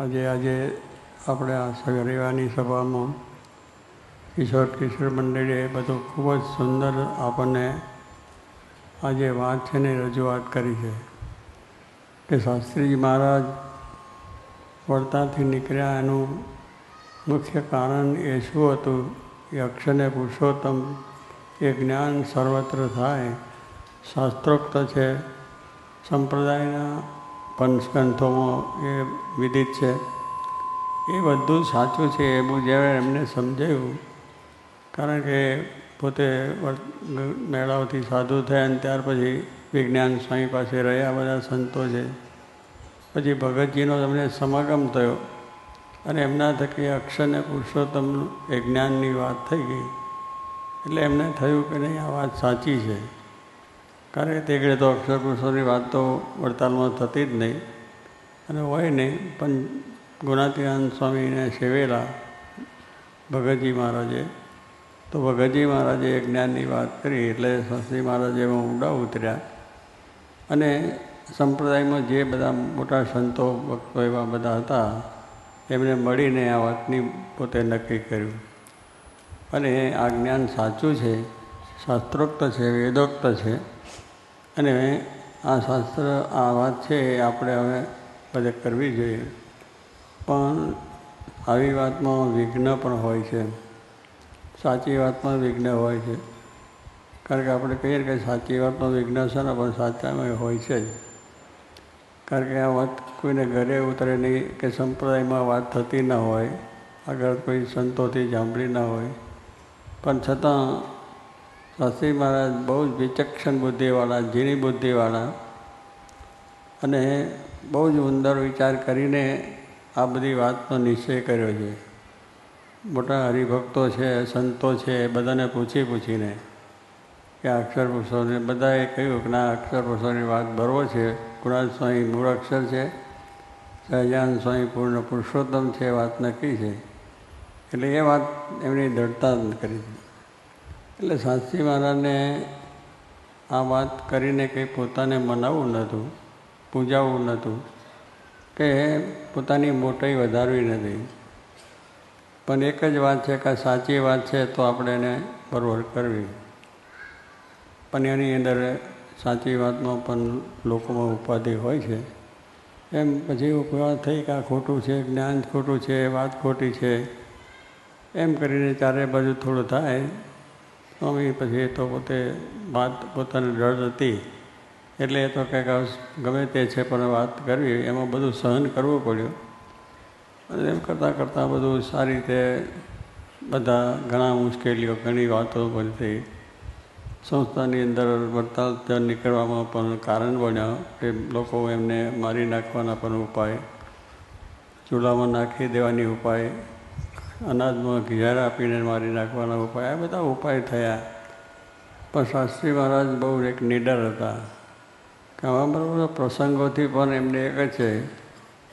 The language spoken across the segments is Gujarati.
આજે આજે આપણે આ રવિવારની સભામાં કિશોર કિશોર મંડળીએ બધું ખૂબ જ સુંદર આપણને આજે વાત છે ને રજૂઆત કરી છે. કે શાસ્ત્રીજી મહારાજ વડતાથી નીકળ્યા, એનું મુખ્ય કારણ એ શું હતું? એ અક્ષરને પુરુષોત્તમ, એ જ્ઞાન સર્વત્ર થાય. શાસ્ત્રોક્ત છે. સંપ્રદાયના પંચગ્રંથોમાં એ વિદિત છે. એ બધું સાચું છે એવું જ્યારે એમને સમજાયું, કારણ કે પોતે મેળાઓથી સાધુ થયા અને ત્યાર પછી વિજ્ઞાન સ્વામી પાસે રહ્યા બધા સંતો છે. પછી ભગતજીનો તમને સમાગમ થયો અને એમના થકી અક્ષરને પુરુષોત્તમ એ જ્ઞાનની વાત થઈ ગઈ. એટલે એમને થયું કે નહીં, આ વાત સાચી છે. કારણ કે તે ઘડે તો અક્ષર પુરુષોની વાત તો વડતાલમાં થતી જ નહીં. અને હોય નહીં પણ ગુણાતીરાન સ્વામીને સેવેલા ભગતજી મહારાજે, તો ભગતજી મહારાજે જ્ઞાનની વાત કરી, એટલે શાસ્ત્રી મહારાજે એમાં ઊંડા ઉતર્યા. અને સંપ્રદાયમાં જે બધા મોટા સંતો, ભક્તો એવા બધા હતા, એમને મળીને આ વાતની પોતે નક્કી કર્યું. અને આ જ્ઞાન સાચું છે, શાસ્ત્રોક્ત છે, વેદોક્ત છે. અને આ શાસ્ત્ર, આ વાત છે એ આપણે હવે બધે કરવી જોઈએ. પણ આવી વાતમાં વિઘ્ન પણ હોય છે. સાચી વાતમાં વિઘ્ન હોય છે. કારણ કે આપણે કહીએ કે સાચી વાતમાં વિઘ્ન છે ને, પણ સાચામાં હોય છે જ. કારણ કે આ વાત કોઈને ઘરે ઉતરે નહીં કે સંપ્રદાયમાં વાત થતી ન હોય આગળ કોઈ સંતોથી સાંભળી ના હોય. પણ છતાં શાસ્ત્રી મહારાજ બહુ જ વિચક્ષણ બુદ્ધિવાળા, ઝીણી બુદ્ધિવાળા અને બહુ જ ઉંદર વિચાર કરીને આ બધી વાતનો નિશ્ચય કર્યો છે. મોટા હરિભક્તો છે, સંતો છે, બધાને પૂછી પૂછીને કે અક્ષર પુરુષોને બધાએ કહ્યું કે ના અક્ષર પુરુષોની વાત બરોબર છે ગુણાલ સ્વામી મૂળ અક્ષર છે સહજાન સ્વામી પૂર્ણ પુરુષોત્તમ છે વાત નક્કી છે. એટલે એ વાત એમની દ્રઢતા કરી એટલે શાસ્ત્રી મહારાજને આ વાત કરીને કંઈ પોતાને મનાવવું નહોતું, પૂજાવવું નહોતું, કે પોતાની મોટાઈ વધારવી નથી. પણ એક જ વાત છે કે સાચી વાત છે તો આપણે એને બરોબર કરવી. પણ એની અંદર સાચી વાતમાં પણ લોકોમાં ઉપાધિ હોય છે. એમ પછી વાત થઈ કે આ ખોટું છે, જ્ઞાન ખોટું છે, વાત ખોટી છે, એમ કરીને ચારે બાજુ થોડું થાય. સ્વામી, પછી તો પોતે વાત પોતાની ડર હતી. એટલે એ તો કંઈક ગમે તે છે, પણ વાત કરવી એમાં બધું સહન કરવું પડ્યું. અને એમ કરતાં કરતાં બધું સારી રીતે બધા ઘણા મુશ્કેલીઓ, ઘણી વાતો બની થઈ. સંસ્થાની અંદર વડતાલ નીકળવામાં પણ કારણ બન્યા કે લોકો એમને મારી નાખવાના પણ ઉપાય, ચૂલામાં નાખી દેવાની ઉપાય અનાજમાં ઘેર આપીને મારી નાખવાના ઉપાય. આ બધા ઉપાય થયા. પણ શાસ્ત્રી મહારાજ બહુ એક નિડર હતા. કે આવા બરાબર પ્રસંગોથી પણ એમને એક જ છે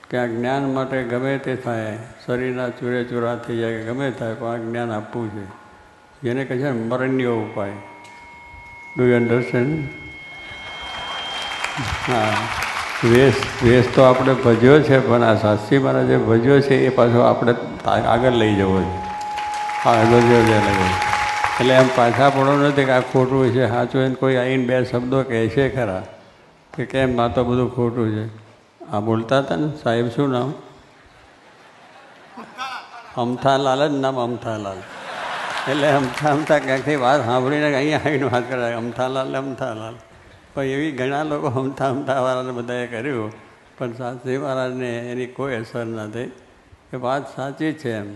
કે આ જ્ઞાન માટે ગમે તે થાય. શરીરના ચૂરે ચૂરા થઈ જાય ગમે થાય, પણ આ જ્ઞાન આપવું છે. જેને કહે છે મરણ્ય ઉપાય. ડુ યુ અન્ડરસ્ટેન્ડ હા. વેશ વેશ તો આપણે ભજ્યો છે, પણ આ શાસ્ત્રી મહારાજે ભજ્યો છે, એ પાછો આપણે આગળ લઈ જવો છે. આગળ છે એટલે એમ પાછા પડો નથી કે આ ખોટું છે. સાચું એને કોઈ આવીને બે શબ્દો કહે છે ખરા. કે કેમ આ તો બધું ખોટું છે? આ બોલતા હતા ને સાહેબ શું નામ? અમથાલાલ જ નામ અમથાલાલ. એટલે અમથા અમથા ક્યાંકથી વાત સાંભળીને અહીંયા આવીને વાત કરે અમથાલાલ અમથાલાલ. પણ એવી ઘણા લોકો અમથા અમથાવાળાને બધાએ કર્યું. પણ શાસ્ત્રી એની કોઈ અસર ન થઈ. એ વાત સાચી છે એમ.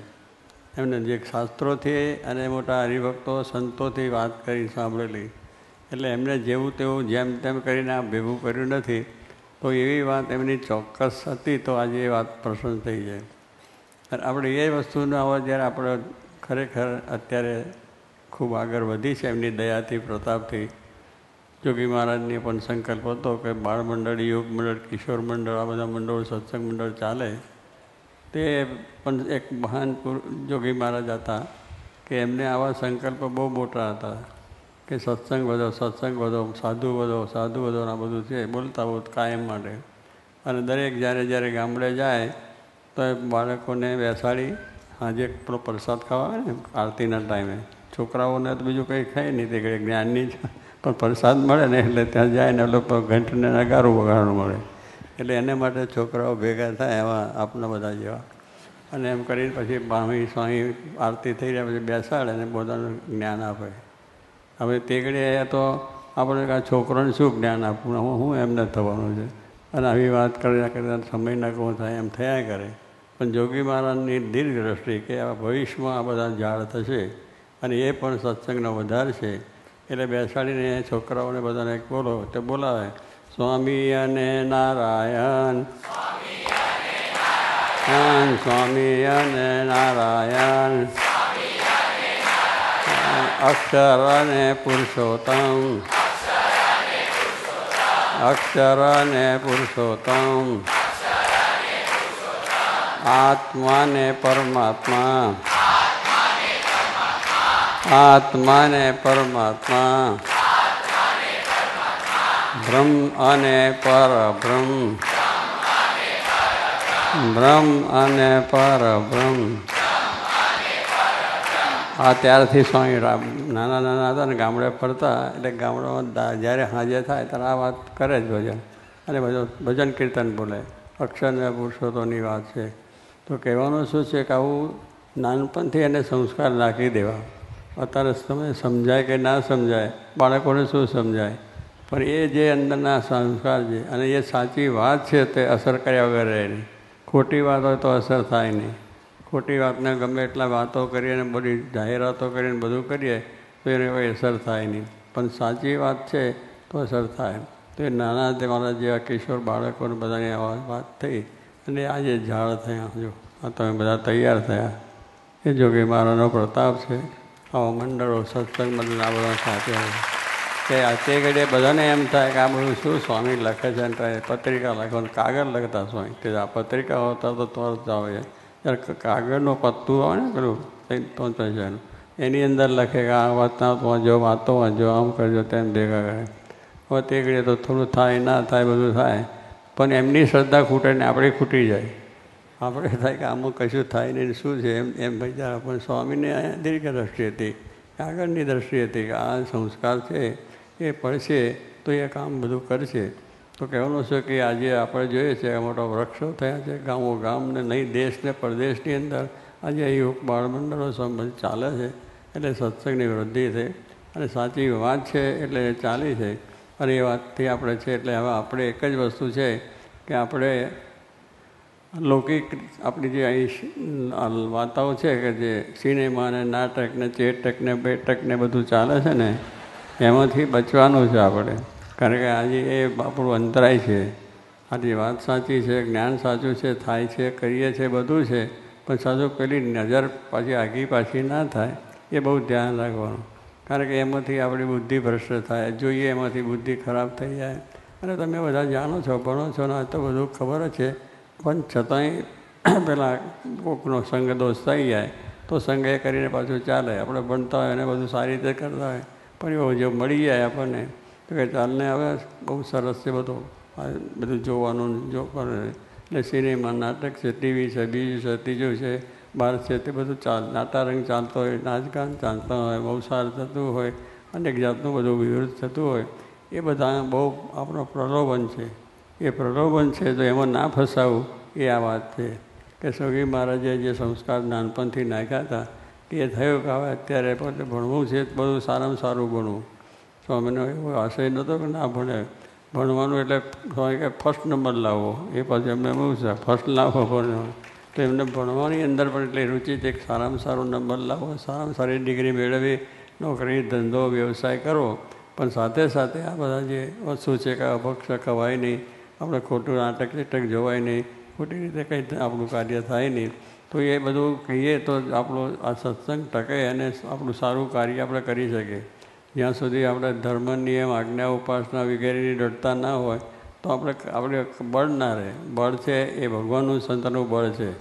એમને જે શાસ્ત્રોથી અને મોટા હરિભક્તો, સંતોથી વાત કરી સાંભળેલી. એટલે એમને જેવું તેવું જેમ તેમ કરીને આ ભેગું કર્યું નથી, તો એવી વાત એમની ચોક્કસ હતી, તો આજે એ વાત પ્રસન્ન થઈ જાય. અને આપણે એ વસ્તુનો આવો જ્યારે આપણે ખરેખર અત્યારે ખૂબ આગળ વધી છે એમની દયાથી, પ્રતાપથી, જોગી મહારાજની પણ સંકલ્પ હતો કે બાળ મંડળ યોગ મંડળ કિશોર મંડળ, આ બધા મંડળ, સત્સંગ મંડળ ચાલે. તે પણ એક મહાન જોગી મહારાજ હતા કે એમને આવા સંકલ્પ બહુ મોટા હતા કે સત્સંગ વધો સત્સંગ વધો, સાધુ વધો સાધુ વધો આ બધું છે, બોલતા બોલ કાયમ માટે. અને દરેક જ્યારે જ્યારે ગામડે જાય તો બાળકોને બેસાડી સાંજે પેલો પ્રસાદ ખાવા ને આરતીના ટાઈમે. છોકરાઓને તો બીજું કંઈ ખાય નહીં, તે કંઈ જ્ઞાનની પણ પ્રસાદ મળે ને એટલે ત્યાં જાય ને લોકો ઘંટને નગારું વગાડવાનું મળે. એટલે એને માટે છોકરાઓ ભેગા થાય એવા આપણા બધા જેવા. અને એમ કરીને પછી બામી સ્વામી આરતી થઈ રહ્યા, પછી બેસાડે અને પોતાનું જ્ઞાન આપે. હવે તે ઘડીએ તો આપણે આ છોકરાને શું જ્ઞાન આપવું? હું શું એમને થવાનું છે. અને આવી વાત કર્યા કરતા સમય નકો થાય, એમ થયા કરે. પણ જોગી મહારાજની દીર્ઘ દ્રષ્ટિ કે આ ભવિષ્યમાં આ બધા ઝાડ થશે અને એ પણ સત્સંગનો વધાર છે. એટલે બેસાડીને છોકરાઓને બધાને બોલો, તે બોલાવે. સ્વામી અને નારાયણ સ્વામી અને નારાયણ અક્ષર અને પુરુષોત્તમ અક્ષર અને પુરુષોત્તમ આત્મા ને પરમાત્મા આત્મા ને પરમાત્મા બ્રહ્મ અને પરબ્રહ્મ. બ્રહ્મ અને પરબ્રહ્મ. આ ત્યારથી સ્વામી નાના નાના હતા ને ગામડે ફરતા, એટલે ગામડામાં જ્યારે હાજર થાય ત્યારે આ વાત કરે જ ભજન. અને ભજન કીર્તન બોલે. અક્ષરને પુરુષોત્તોની વાત છે. તો કહેવાનું શું છે કે આવું નાનપણથી એને સંસ્કાર નાખી દેવા. અત્યારે તમે સમજાય કે ના સમજાય? બાળકોને શું સમજાય? પણ એ જે અંદરના સંસ્કાર છે અને એ સાચી વાત છે તે અસર કર્યા વગર રહે નહીં. ખોટી વાત હોય તો અસર થાય નહીં. ખોટી વાતને ગમે એટલા વાતો કરીએ અને બધી જાહેરાતો કરીને બધું કરીએ તો એને કોઈ અસર થાય નહીં. પણ સાચી વાત છે તો અસર થાય. તો એ નાના તમારા જેવા કિશોર બાળકોને બધાની આ વાત થઈ અને આજે ઝાડ થયા. જો, આ તમે બધા તૈયાર થયા. એ જોગે મારાનો પ્રતાપ છે. આવા મંડળો, સત્સંગ મંડળ, આ બધા સાથે કે તે ઘડીએ બધાને એમ થાય કે આ બધું શું સ્વામી લખે છે ને પત્રિકા લખો કાગળ લખતા સ્વામી. કે આ પત્રિકા હોતા તો તરત આવે. ત્યારે કાગળનું પત્તું આવે ને પેલું પહોંચે છે એની. અંદર લખે કે આ વાતના વાંચો વાતો વાંચો આમ કરજો, તેમ ભેગા કરે. હવે તે ઘડીએ તો થોડું થાય, ના થાય, બધું થાય. પણ એમની શ્રદ્ધા ખૂટે ને આપણે ખૂટી જાય. આપણે થાય કે આમાં કશું થાય નહીં શું છે? એમ એમ ભાઈ પણ સ્વામીને દીર્ઘ દ્રષ્ટિ હતી આગળની દ્રષ્ટિ હતી કે આ સંસ્કાર છે. એ પડશે, તો એ કામ બધું કરશે. તો કહેવાનું છે કે આજે આપણે જોઈએ છે મોટા વૃક્ષો થયા છે, ગામો ગામ ને નહીં, દેશને, પરદેશની અંદર. આજે યુગ બાળમંડળો સંબંધ ચાલે છે, એટલે સત્સંગની વૃદ્ધિ છે અને સાચી વાત છે, એટલે ચાલી છે. અને એ વાતથી આપણે છે, એટલે હવે આપણે એક જ વસ્તુ છે કે આપણે લૌકિક આપણી જે અહીં વાર્તાઓ છે કે જે સિનેમા ને નાટક ને ચેટક ને બેટક ને બધું ચાલે છે ને એમાંથી બચવાનું છે આપણે. કારણ કે આજે એ આપણું અંતરાય છે. આજી વાત સાચી છે, જ્ઞાન સાચું છે, થાય છે, કરીએ છીએ બધું છે. પણ સાચું પેલી નજર પાછી આગી પાછી ના થાય, એ બહુ ધ્યાન રાખવાનું. કારણ કે એમાંથી આપણી બુદ્ધિ ભ્રષ્ટ થાય. જોઈએ એમાંથી બુદ્ધિ ખરાબ થઈ જાય. અને તમે બધા જાણો છો, ભણો છો, ને તો બધું ખબર જ છે. પણ છતાંય પેલા કોકનો સંગ દોષ થઈ જાય, તો સંગ એ કરીને પાછું ચાલે. આપણે ભણતા હોય અને બધું સારી રીતે કરતા હોય. પણ જે મળી જાય આપણને, તો કે ચાલને હવે બહુ સરસ છે બધું. બધું જોવાનું જો એટલે સિનેમા નાટક છે, ટીવી છે, બીજું છે, ત્રીજું છે, બાર છે, તે બધું ચાલ, નાટારંગ ચાલતો હોય, નાચગાન ચાલતો હોય, બહુ સારું થતું હોય, અનેક જાતનું બધું વિરોધ થતું હોય. એ બધા બહુ આપણો પ્રલોભન છે. એ પ્રલોભન છે તો એમાં ના ફસાવું, એ આ વાત છે. કે સૌગી મહારાજે જે સંસ્કાર નાનપણથી નાખ્યા હતા એ થયું કે હવે અત્યારે પોતે ભણવું છે, બધું સારામાં સારું ભણવું. સ્વામીનો એવો આશય નહોતો કે ના ભણે. ભણવાનું એટલે કે ફર્સ્ટ નંબર લાવો. એ પછી અમને બહુ છે ફર્સ્ટ લાવો ભણવાનું. તો એમને ભણવાની અંદર પણ એટલી રુચિ છે કે સારામાં સારો નંબર લાવો, સારામાં સારી ડિગ્રી મેળવી, નોકરી, ધંધો, વ્યવસાય કરો. પણ સાથે સાથે આ બધા જે વસ્તુ છે કે અભક્ષ કવાય નહીં, આપણે ખોટું નાટક ચીટક જોવાય નહીં, ખોટી રીતે કંઈ આપણું કાર્ય થાય નહીં. તો એ બધું કહીએ તો આપણો આ સત્સંગ ટકે અને આપણું સારું કાર્ય આપણે કરી શકીએ. જ્યાં સુધી આપણે ધર્મ, નિયમ, આજ્ઞા, ઉપાસના વગેરેની ડરતા ના હોય, તો આપણે આપણે બળ ના રહે. બળ છે એ ભગવાનનું સંતનું બળ છે.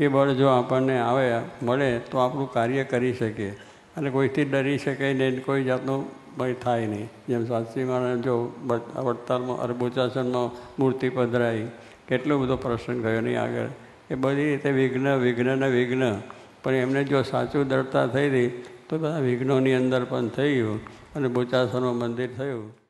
એ બળ જો આપણને આવે, મળે, તો આપણું કાર્ય કરી શકીએ. અને કોઈથી ડરી શકે નહીં કોઈ જાતનું ભય થાય નહીં. જેમ શાસ્ત્રી મહારાજ જો વડતાલમાં, અરબુચાસનમાં મૂર્તિ પધરાઈ, કેટલો બધો પ્રસંગ ગયો નહીં આગળ. એ બધી રીતે વિઘ્ન વિઘ્નને વિઘ્ન. પણ એમને જો સાચું દળતા થઈ રહી, તો બધા વિઘ્નોની અંદર પણ થઈ ગયું અને બોચાસરનું મંદિર થયું.